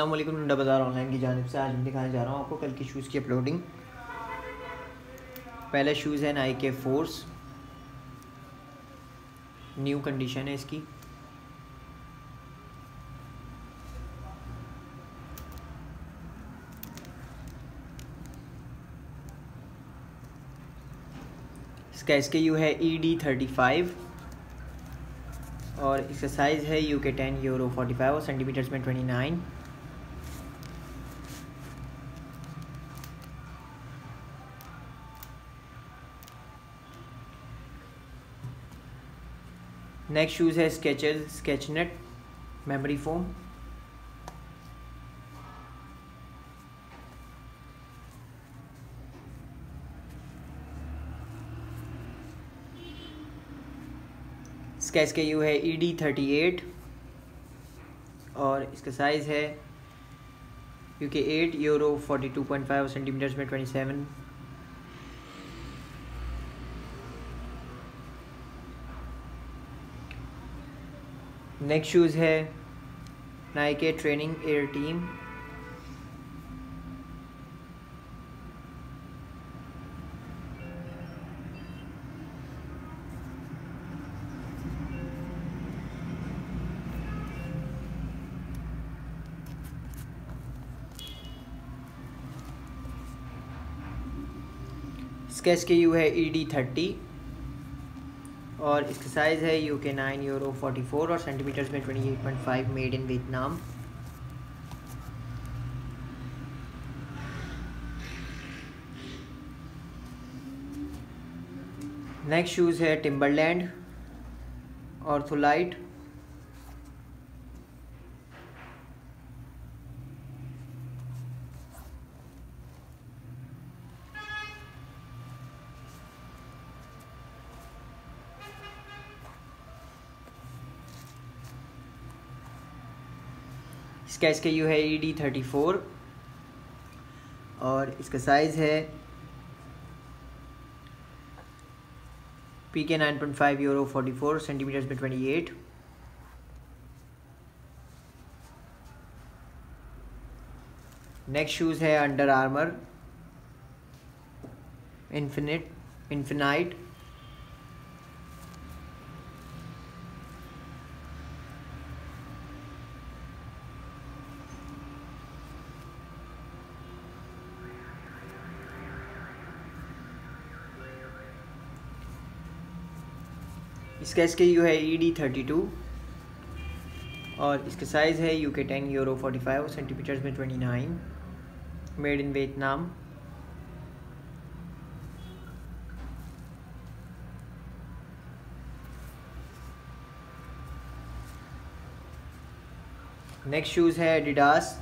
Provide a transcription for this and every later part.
अल्लाम बाज़ार ऑनलाइन की जानब से आज मैं दिखाने जा रहा हूँ आपको कल की शूज़ की अपलोडिंग पहला शूज़ है नाई के फोर्स न्यू कंडीशन है इसकी। इसका एस यू है ई डी थर्टी फाइव और इसका साइज़ है U K ten euro forty five और सेंटीमीटर्स में ट्वेंटी नाइन नेक्स्ट शूज़ है Skechers स्केचनेट memory foam sketch K U है ई डी थर्टी एट और इसका साइज़ है U K eight euro forty two point five centimetres में twenty seven next shoes है Nike training air team sketch K U है E D thirty और इसका size है U K nine euro forty four और centimetres में twenty eight point five made in Vietnam next shoes है Timberland और इसका इसका यू है ई डी थर्टी फोर और इसका साइज़ है P K nine point five euro forty four centimetres में ट्वेंटी एट नेक्स्ट शूज़ है अंडर आर्मर इन्फिनिट इन्फिनाइट इसका इसके यू है ई डी थर्टी टू और इसका साइज़ है U K ten euro forty five centimetres में twenty nine made in Vietnam next shoes है एडिडास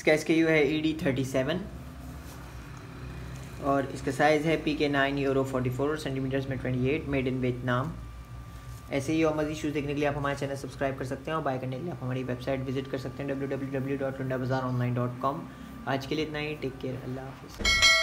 इसका एस है ई डी थर्टी सेवन और इसका साइज़ है P K nine euro forty four centimetres में twenty eight made in Vietnam ऐसे ही और मजीद शूज़ देखने के लिए आप हमारे चैनल सब्सक्राइब कर सकते हैं और बाय करने के लिए आप हमारी वेबसाइट विज़िट कर सकते हैं W W W dot bazaar online dot com आज के लिए इतना ही. टेक केयर अल्लाह हाफिज़.